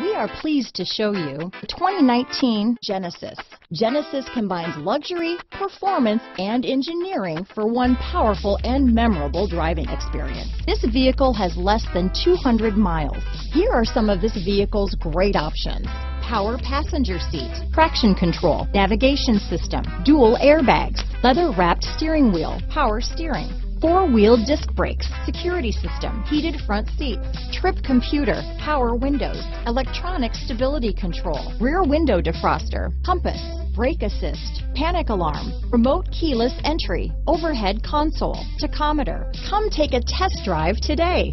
We are pleased to show you the 2019 Genesis. Genesis combines luxury, performance, and engineering for one powerful and memorable driving experience. This vehicle has less than 200 miles. Here are some of this vehicle's great options power passenger seat, traction control, navigation system, dual airbags, leather wrapped steering wheel, power steering, four-wheel disc brakes, security system, heated front seats, trip computer, power windows, electronic stability control, rear window defroster, compass, brake assist, panic alarm, remote keyless entry, overhead console, tachometer. Come take a test drive today.